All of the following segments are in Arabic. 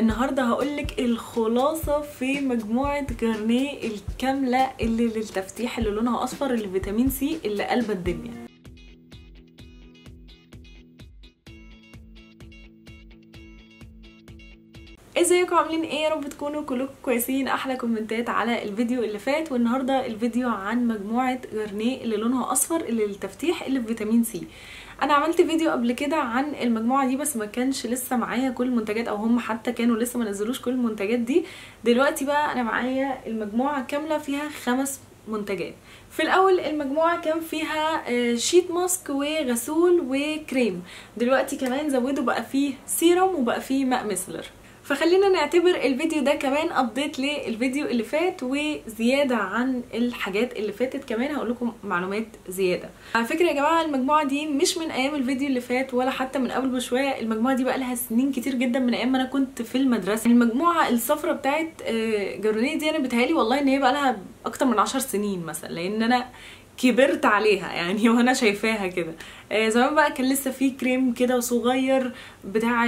النهارده هقولك الخلاصة في مجموعة Garnier الكاملة اللي للتفتيح اللي لونها أصفر اللي فيتامين سي اللي قلبة الدنيا. ازيكم؟ عاملين إيه؟ يا رب تكونوا كلكم كويسين. أحلى كومنتات على الفيديو اللي فات. والنهارده الفيديو عن مجموعة Garnier اللي لونها اصفر اللي للتفتيح اللي بفيتامين سي. أنا عملت فيديو قبل كده عن المجموعة دي بس ما كانش لسه معايا كل المنتجات أو هم حتى كانوا لسه ما نزلوش كل المنتجات دي. دلوقتي بقى أنا معايا المجموعة كاملة فيها خمس منتجات. في الأول المجموعة كان فيها sheet mask وغسول وكريم. دلوقتي كمان زودوا بقى فيه سيرم وبقى فيه ماء micellar فخلينا نعتبر الفيديو ده كمان update للفيديو اللي فات وزيادة عن الحاجات اللي فاتت. كمان هقول لكم معلومات زيادة. على فكرة يا جماعة المجموعة دي مش من أيام الفيديو اللي فات ولا حتى من قبل بشوية. المجموعة دي بقى لها سنين كتير جدا من أيام ما أنا كنت في المدرسة. المجموعة الصفرة بتاعت Garnier دي أنا بتهيالي والله إن هي بقى لها أكتر من عشر سنين مثلا. لأن أنا كبرت عليها يعني وأنا شايفاها كده. آه زمان بقى كان لسه في كريم كده صغير بتاع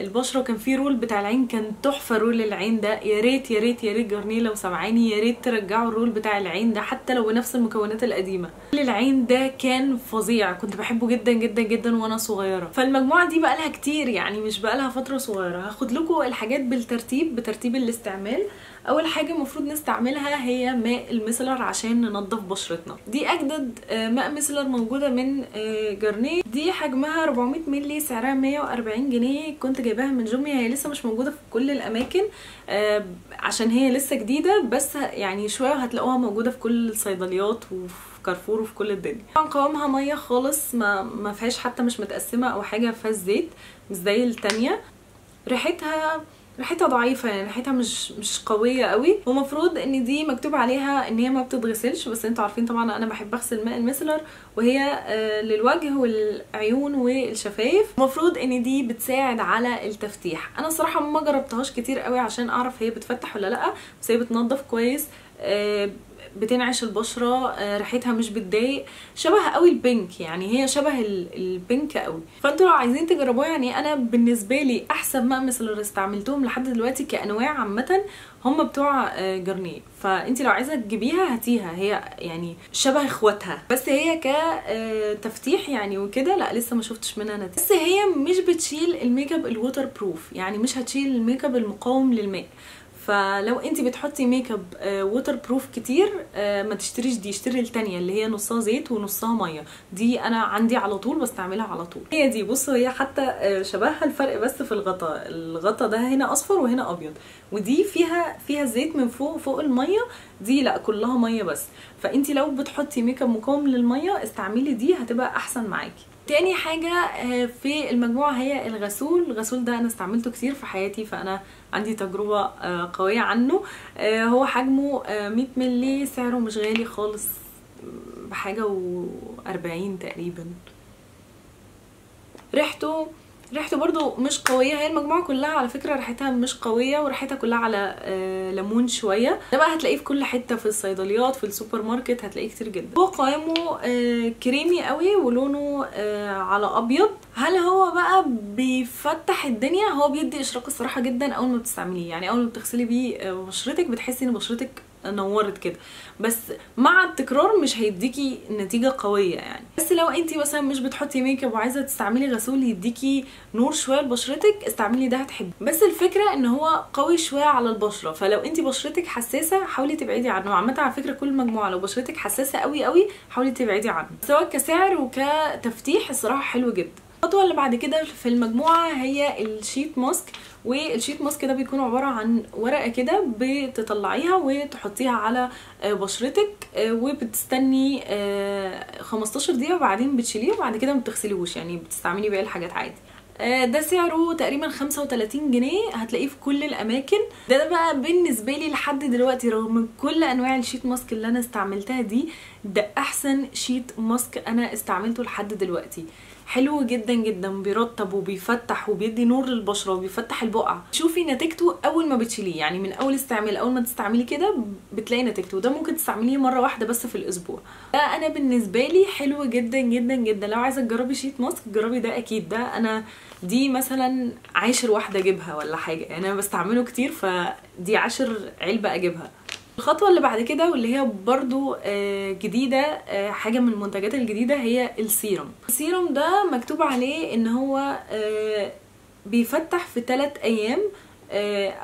البشرة وكان في roll بتاع العين كان تحفة roll العين ده. يا ريت يا ريت يا ريت Garnier لو سامعاني يا ريت ترجعوا ال roll بتاع العين ده حتى لو بنفس المكونات القديمة. roll العين ده كان فظيع كنت بحبه جدا جدا جدا وأنا صغيرة. فالمجموعة دي بقى لها كتير يعني مش بقى لها فترة صغيرة. هاخد لكم الحاجات بالترتيب بترتيب الاستعمال. أول حاجة المفروض نستعملها هي ماء المسلر عشان ننظف بشرتنا. دي أجدد ماء مسلر موجودة من جرنيه دي حجمها 400 مللي سعرها 140 جنيه. كنت جايباها من جوميا هي لسه مش موجودة في كل الأماكن عشان هي لسه جديدة بس يعني شوية هتلاقوها موجودة في كل الصيدليات وفي كارفور وفي كل الدنيا. طبعا قوامها مية خالص ما ما فيهاش حتى مش متقسمة أو حاجة فيها زيت مش زي التانية. ريحتها ريحتها ضعيفة يعني ريحتها مش مش قوية قوي. ومفروض إن دي مكتوب عليها إن هي ما بتتغسلش بس أنتوا عارفين طبعا أنا بحب أغسل ماء المسلر وهي آه للوجه والعيون والشفايف. المفروض إن دي بتساعد على التفتيح. أنا الصراحة ما جربتهاش كتير قوي عشان أعرف هي بتفتح ولا لأ بس هي بتنظف كويس آه بتنعش البشرة ريحتها مش بتضايق. شبه قوي ال pink يعني هي شبه ال pink قوي. فانتوا لو عايزين تجربوها يعني أنا بالنسبة لي أحسن ماء micellar استعملتهم لحد دلوقتي كأنواع عامة هم بتوع Garnier فانت لو عايزة تجيبيها هاتيها. هي يعني شبه إخواتها. بس هي كتفتيح يعني وكده لأ لسه ما شفتش منها نتيجة. بس هي مش بتشيل ال makeup ال waterproof يعني مش هتشيل الميك اب المقاوم للماء. فلو انت بتحطي makeup waterproof كتير آه ما تشتريش دي اشتري التانية اللي هي نصها زيت ونصها مية. دي أنا عندي على طول بستعملها على طول. هي دي بصوا هي حتى آه شبهها الفرق بس في الغطا. الغطا ده هنا أصفر وهنا أبيض. ودي فيها فيها زيت من فوق فوق المية. دي لأ كلها مية بس. فأنت لو بتحطي ميك اب مقاوم للمية استعملي دي هتبقى أحسن معاكي. تاني حاجة في المجموعة هي الغسول. الغسول ده أنا استعملته كتير في حياتي فأنا عندي تجربة قوية عنه. هو حجمه 100 ملي سعره مش غالي خالص بحاجة وأربعين تقريبا. ريحته ريحته برضو مش قوية. هي المجموعة كلها على فكرة ريحتها مش قوية وريحتها كلها على آه ليمون شوية. ده بقى هتلاقيه في كل حتة في الصيدليات في السوبر ماركت هتلاقيه كتير جدا. هو قوامه آه كريمي قوي ولونه آه على أبيض. هل هو بقى بيفتح الدنيا؟ هو بيدي إشراق الصراحة جدا أول ما بتستعمليه. يعني أول ما بتغسلي بيه بشرتك بتحسي إن بشرتك نورت كده. بس مع التكرار مش هيديكي نتيجة قوية يعني. بس لو انت مثلا مش بتحطي ميك اب وعايزة تستعملي غسول يديكي نور شوية لبشرتك استعملي ده هتحبي بس الفكرة إن هو قوي شوية على البشرة. فلو انت بشرتك حساسة حاولي تبعدي عنه. عامة على فكرة كل مجموعة لو بشرتك حساسة قوي قوي حاولي تبعدي عنه. سواء كسعر وكتفتيح الصراحة حلو جدا. الخطوة اللي بعد كده في المجموعة هي ال sheet mask وال sheet mask ده بيكون عبارة عن ورقة كده بتطلعيها وتحطيها على بشرتك وبتستني 15 دقيقة وبعدين بتشيليه وبعد كده بتغسليهوش يعني بتستعملي باقي الحاجات عادي. ده سعره تقريبا 35 جنيه هتلاقيه في كل الأماكن. ده, ده بقى بالنسبة لي لحد دلوقتي رغم كل أنواع ال sheet mask اللي أنا استعملتها دي ده أحسن sheet mask أنا استعملته لحد دلوقتي. حلو جدا جدا بيرطب وبيفتح وبيدي نور للبشرة وبيفتح البقع شوفي نتيجته أول ما بتشيليه يعني من أول استعمال أول ما تستعملي كده بتلاقي نتيجته. ده ممكن تستعمليه مرة واحدة بس في الأسبوع. ده أنا بالنسبة لي حلو جدا جدا جدا. لو عايزة تجربي sheet mask جربي ده أكيد. ده أنا دي مثلا عاشر واحدة أجيبها ولا حاجة. أنا بستعمله كتير فدي عشر علبة أجيبها. الخطوة اللي بعد كده واللي هي برضو آه، جديدة آه، حاجة من المنتجات الجديدة هي ال serum ال serum ده مكتوب عليه إن هو آه، بيفتح في 3 أيام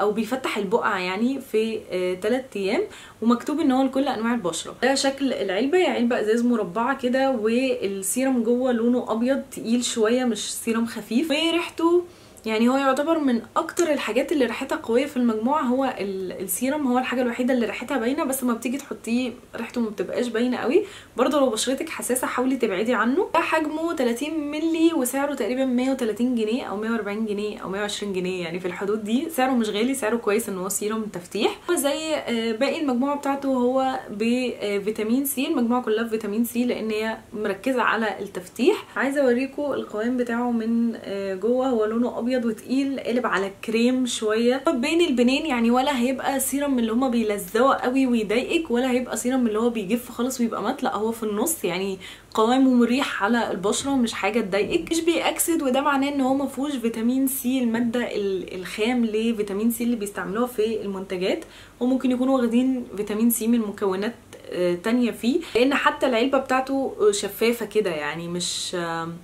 أو بيفتح البقع يعني في 3 أيام ومكتوب إن هو لكل أنواع البشرة. ده شكل العلبة هي علبة إزاز مربعة كده والسيرم جوه لونه أبيض تقيل شوية مش سيرم خفيف. وريحته يعني هو يعتبر من أكتر الحاجات اللي ريحتها قوية في المجموعة هو ال- السيرم هو الحاجة الوحيدة اللي ريحتها باينة بس ما بتيجي تحطيه ريحته ما بتبقاش باينة قوي. برضه لو بشرتك حساسة حاولي تبعدي عنه. ده حجمه 30 مللي وسعره تقريبا 130 جنيه أو 140 جنيه أو 120 جنيه يعني في الحدود دي. سعره مش غالي سعره كويس إن هو سيرم تفتيح. هو زي آه، باقي المجموعة بتاعته هو بفيتامين سي. المجموعة كلها بفيتامين سي لأن هي مركزة على التفتيح. عايزة اوريكم القوام بتاعه من آه، جوه. هو لونه أبيض وتقيل قلب على كريم شوية. بين البينين يعني ولا هيبقى سيرم اللي هما بيلزقوا قوي ويضايقك ولا هيبقى سيرم اللي هو بيجف خالص ويبقى matte. لا هو في النص يعني قوامه مريح على البشرة مش حاجة تضايقك. مش بيأكسد وده معناه إن هو ما فيهوش فيتامين سي المادة ال- الخام لفيتامين سي اللي بيستعملوها في المنتجات. وممكن يكونوا واخدين فيتامين سي من مكونات آه، تانية فيه. لأن حتى العلبة بتاعته شفافة كده يعني مش آم،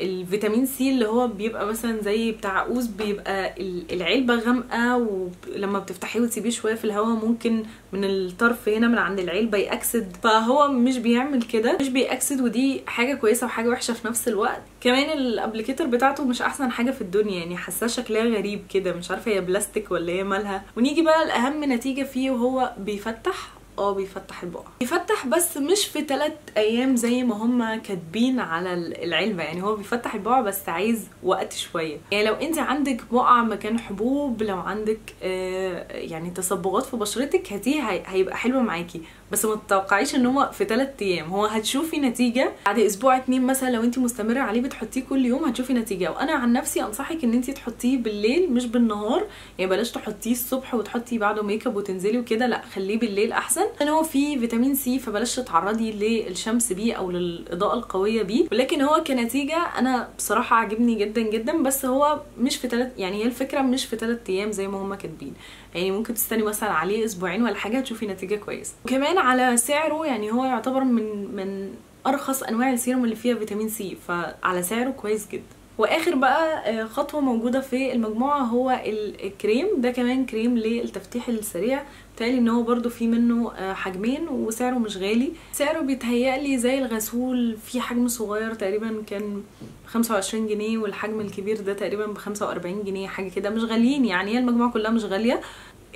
الفيتامين سي اللي هو بيبقى مثلا زي بتاع اوز بيبقى ال- العلبة غامقة ولما بتفتحيه وتسيبيه شوية في الهواء ممكن من الطرف هنا من عند العلبة يأكسد. فهو مش بيعمل كده مش بيأكسد ودي حاجة كويسة وحاجة وحشة في نفس الوقت. كمان ال applicator بتاعته مش أحسن حاجة في الدنيا يعني حاساه شكلها غريب كده مش عارفة هي بلاستيك ولا هي مالها. ونيجي بقى لأهم نتيجة فيه وهو بيفتح آه بيفتح البقع. بيفتح بس مش في 3 أيام زي ما هم كاتبين على ال- العلبة. يعني هو بيفتح البقع بس عايز وقت شوية. يعني لو انت عندك بقع مكان حبوب لو عندك آه يعني تصبغات في بشرتك هي- هيبقى حلو معاكي. بس ما تتوقعيش ان هو في 3 أيام. هو هتشوفي نتيجة بعد أسبوع اتنين مثلا لو انت مستمرة عليه بتحطيه كل يوم هتشوفي نتيجة. وأنا عن نفسي أنصحك إن انت تحطيه بالليل مش بالنهار. يعني بلاش تحطيه الصبح وتحطي بعده make up وتنزلي وكده. لا خليه بالليل أحسن. لأن هو فيه فيتامين سي فبلاش تتعرضي للشمس بيه أو للإضاءة القوية بيه. ولكن هو كنتيجة أنا بصراحة عجبني جدا جدا بس هو مش في ثلاث يعني هي الفكرة مش في ثلاث أيام زي ما هما كاتبين. يعني ممكن تستني مثلا عليه أسبوعين ولا حاجة تشوفي نتيجة كويسة. وكمان على سعره يعني هو يعتبر من من أرخص أنواع السيروم اللي فيها فيتامين سي فعلى سعره كويس جدا. واخر بقى آه، خطوة موجودة في المجموعة هو ال- الكريم. ده كمان كريم للتفتيح السريع. بتهيألي إن هو برضو في منه آه، حجمين وسعره مش غالي. سعره بيتهيألي زي الغسول. في حجم صغير تقريبا كان 25 جنيه والحجم الكبير ده تقريبا ب 45 جنيه حاجة كده. مش غاليين يعني هي المجموعة كلها مش غالية.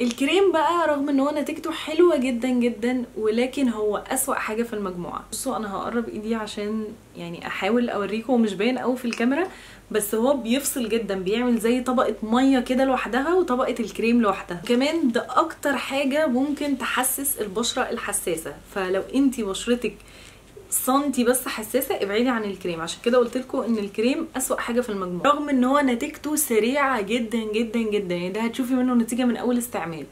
الكريم بقى رغم إن هو نتيجته حلوة جدا جدا ولكن هو أسوأ حاجة في المجموعة. بصوا أنا هقرب إيدي عشان يعني أحاول أوريكم هو مش باين قوي في الكاميرا بس هو بيفصل جدا بيعمل زي طبقة مية كده لوحدها وطبقة الكريم لوحدها. كمان ده أكتر حاجة ممكن تحسس البشرة الحساسة. فلو أنتي بشرتك سنتي بس حساسة ابعدي عن الكريم. عشان كده قلت لكم إن الكريم أسوأ حاجة في المجموعة. رغم إن هو نتيجته سريعة جدا جدا جدا. يعني ده هتشوفي منه نتيجة من أول استعمال.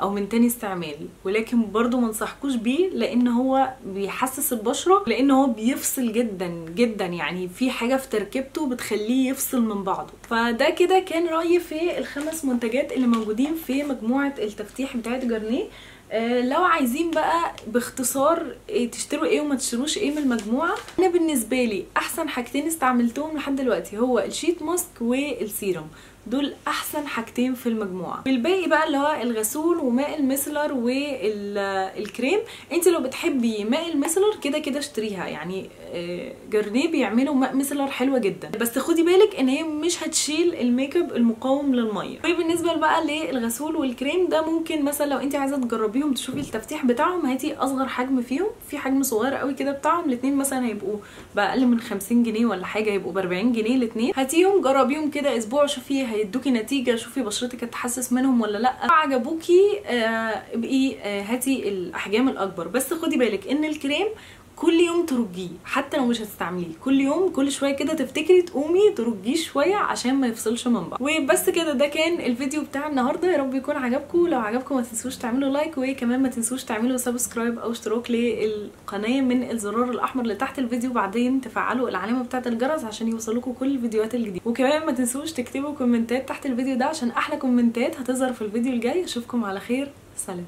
أو من تاني استعمال ولكن برضو ما انصحكوش بيه لأن هو بيحسس البشرة لأن هو بيفصل جدا جدا يعني في حاجة في تركيبته بتخليه يفصل من بعضه. فده كده كان رأيي في الخمس منتجات اللي موجودين في مجموعة التفتيح بتاعت جارنيه آه، لو عايزين بقى باختصار إيه تشتروا إيه وما تشتروش إيه من المجموعة أنا بالنسبة لي أحسن حاجتين استعملتهم لحد دلوقتي هو ال sheet mask وال serum دول أحسن حاجتين في المجموعة. الباقي بقى اللي هو الغسول وماء ال micellar والكريم انت لو بتحبي ماء ال micellar كده كده اشتريها. يعني آه، جارنيه بيعملوا ماء micellar حلوة جدا. بس خدي بالك ان هي مش هتشيل ال make up المقاوم للمية. طيب بالنسبة بقى للغسول والكريم ده ممكن مثلا لو انت عايزة تجربيهم تشوفي التفتيح بتاعهم هاتي أصغر حجم فيهم. في حجم صغير قوي كده بتاعهم الاثنين مثلا هيبقوا بأقل من 50 جنيه ولا حاجة هيبقوا ب 40 جنيه الاثنين هاتيهم جربيهم كده أسبوع شوفي هيدوكي نتيجة شوفي بشرتك هتحسس منهم ولا لأ. عجبوكي آه، ابقي آه، هاتي الأحجام الأكبر. بس خدي بالك إن الكريم كل يوم ترجيه حتى لو مش هتستعمليه. كل يوم كل شوية كده تفتكري تقومي ترجيه شوية عشان ما يفصلش من بعض. وبس كده ده كان الفيديو بتاع النهارده. يا رب يكون عجبكم. لو عجبكم ما تنسوش تعملوا like وكمان ما تنسوش تعملوا subscribe أو اشتراك للقناة من الزرار الأحمر اللي تحت الفيديو. بعدين تفعلوا العلامة بتاعة الجرس عشان يوصلكم كل الفيديوهات الجديدة. وكمان ما تنسوش تكتبوا كومنتات تحت الفيديو ده عشان أحلى كومنتات هتظهر في الفيديو الجاي. أشوفكم على خير. سلام.